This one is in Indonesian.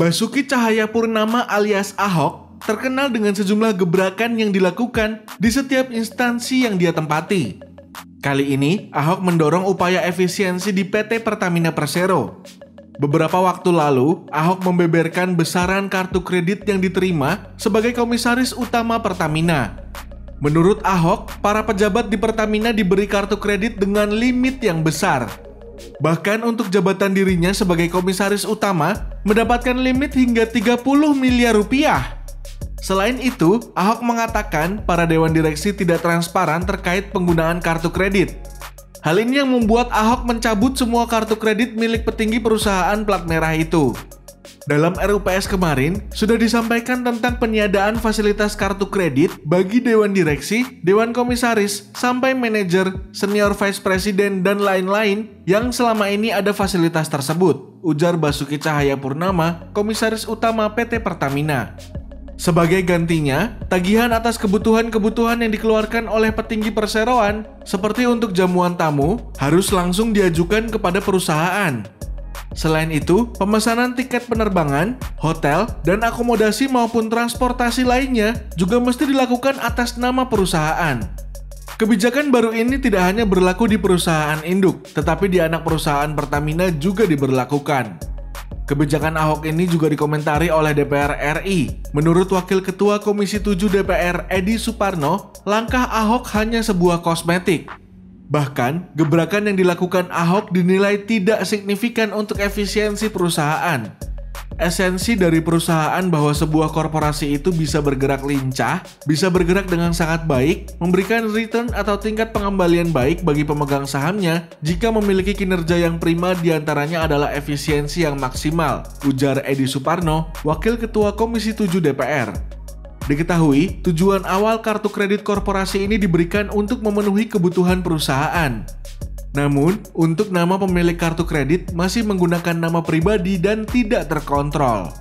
Basuki Cahayapurnama alias Ahok terkenal dengan sejumlah gebrakan yang dilakukan di setiap instansi yang dia tempati. Kali ini, Ahok mendorong upaya efisiensi di PT Pertamina Persero. Beberapa waktu lalu, Ahok membeberkan besaran kartu kredit yang diterima sebagai komisaris utama Pertamina. Menurut Ahok, para pejabat di Pertamina diberi kartu kredit dengan limit yang besar. Bahkan untuk jabatan dirinya sebagai komisaris utama mendapatkan limit hingga 30 miliar rupiah. Selain itu, Ahok mengatakan para dewan direksi tidak transparan terkait penggunaan kartu kredit. Hal ini yang membuat Ahok mencabut semua kartu kredit milik petinggi perusahaan plat merah itu. Dalam RUPS kemarin, sudah disampaikan tentang peniadaan fasilitas kartu kredit bagi Dewan Direksi, Dewan Komisaris, sampai manajer, senior vice president, dan lain-lain yang selama ini ada fasilitas tersebut, ujar Basuki Cahayapurnama, Komisaris Utama PT Pertamina. Sebagai gantinya, tagihan atas kebutuhan-kebutuhan yang dikeluarkan oleh petinggi perseroan, seperti untuk jamuan tamu, harus langsung diajukan kepada perusahaan. Selain itu, pemesanan tiket penerbangan, hotel, dan akomodasi maupun transportasi lainnya juga mesti dilakukan atas nama perusahaan. Kebijakan baru ini tidak hanya berlaku di perusahaan induk, tetapi di anak perusahaan Pertamina juga diberlakukan. Kebijakan Ahok ini juga dikomentari oleh DPR RI. Menurut Wakil Ketua Komisi 7 DPR Edi Suparno, langkah Ahok hanya sebuah kosmetik. Bahkan, gebrakan yang dilakukan Ahok dinilai tidak signifikan untuk efisiensi perusahaan. Esensi dari perusahaan bahwa sebuah korporasi itu bisa bergerak lincah, bisa bergerak dengan sangat baik, memberikan return atau tingkat pengembalian baik bagi pemegang sahamnya jika memiliki kinerja yang prima di antaranya adalah efisiensi yang maksimal, ujar Edi Suparno, Wakil Ketua Komisi 7 DPR. Diketahui, tujuan awal kartu kredit korporasi ini diberikan untuk memenuhi kebutuhan perusahaan. Namun, untuk nama pemilik kartu kredit masih menggunakan nama pribadi dan tidak terkontrol.